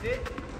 Sim.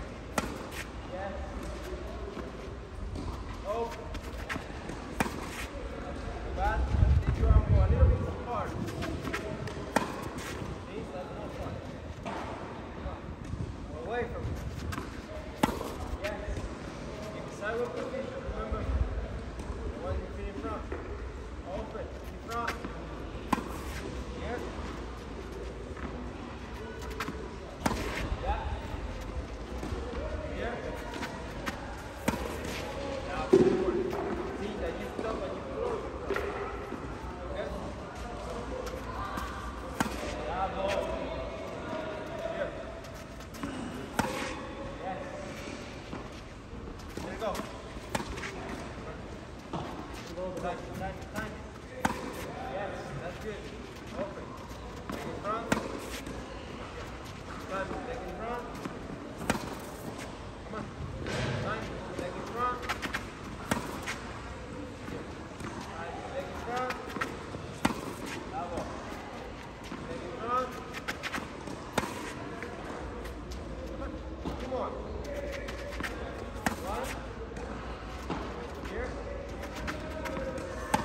Good. Open. Take it front. Take it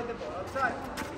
Outside.